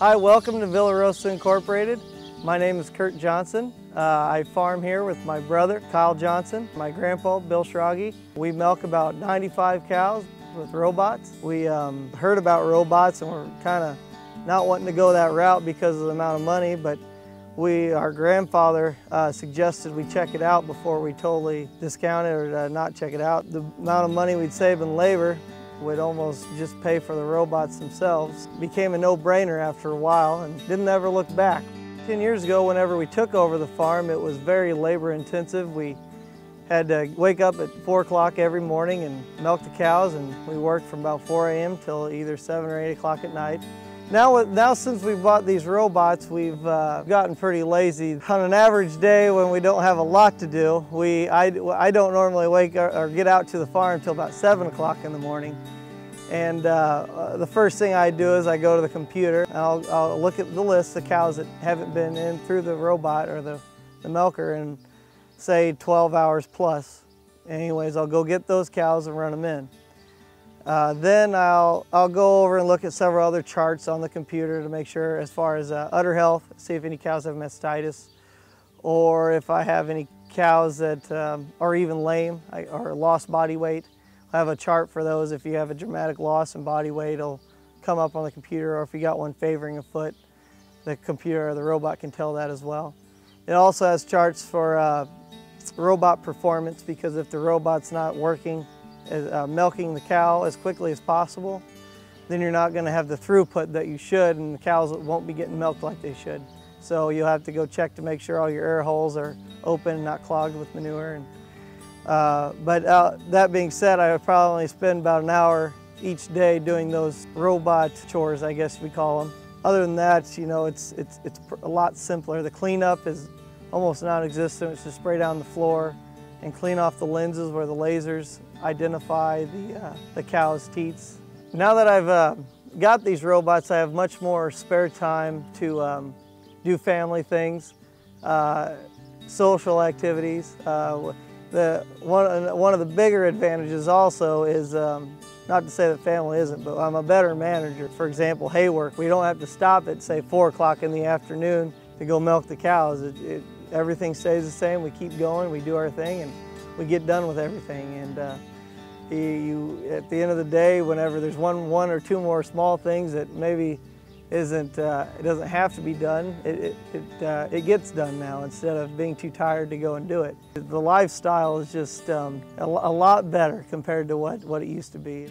Hi, welcome to Villa Rosa Incorporated. My name is Kurt Johnson. Uh, I farm here with my brother, Kyle Johnson, my grandpa, Bill Schrage. We milk about 95 cows with robots. We um, heard about robots and we're kind of not wanting to go that route because of the amount of money, but we, our grandfather uh, suggested we check it out before we totally discount it or uh, not check it out. The amount of money we'd save in labor would almost just pay for the robots themselves. Became a no-brainer after a while and didn't ever look back. 10 years ago, whenever we took over the farm, it was very labor intensive. We had to wake up at 4 o'clock every morning and milk the cows and we worked from about 4 a.m. till either 7 or 8 o'clock at night. Now, now since we bought these robots, we've uh, gotten pretty lazy. On an average day when we don't have a lot to do, we, I, I don't normally wake or, or get out to the farm until about 7 o'clock in the morning. And uh, the first thing I do is I go to the computer and I'll, I'll, look at the list of cows that haven't been in through the robot or the, the milker in say 12 hours plus. Anyways, I'll go get those cows and run them in. Uh, then I'll, I'll go over and look at several other charts on the computer to make sure as far as uh, udder health, see if any cows have mastitis, or if I have any cows that um, are even lame or lost body weight. I have a chart for those. If you have a dramatic loss in body weight, it'll come up on the computer, or if you got one favoring a foot, the computer or the robot can tell that as well. It also has charts for uh, robot performance because if the robot's not working uh, milking the cow as quickly as possible, then you're not going to have the throughput that you should and the cows won't be getting milked like they should. So you'll have to go check to make sure all your air holes are open and not clogged with manure. And, uh, but uh, that being said, I would probably spend about an hour each day doing those robot chores, I guess we call them. Other than that, you know, it's, it's, it's a lot simpler. The cleanup is almost non-existent. It's just spray down the floor and clean off the lenses where the lasers identify the, uh, the cow's teats. Now that I've uh, got these robots, I have much more spare time to um, do family things, uh, social activities. Uh, the, one, one of the bigger advantages also is, um, not to say that family isn't, but I'm a better manager. For example, hay work. We don't have to stop at, say, 4 o'clock in the afternoon to go milk the cows. It, it, everything stays the same. We keep going, we do our thing, and we get done with everything. And uh, you, at the end of the day, whenever there's one, one or two more small things that maybe isn't, uh, it doesn't have to be done, it, it, it, uh, it, gets done now instead of being too tired to go and do it. The lifestyle is just um, a, a lot better compared to what, what it used to be.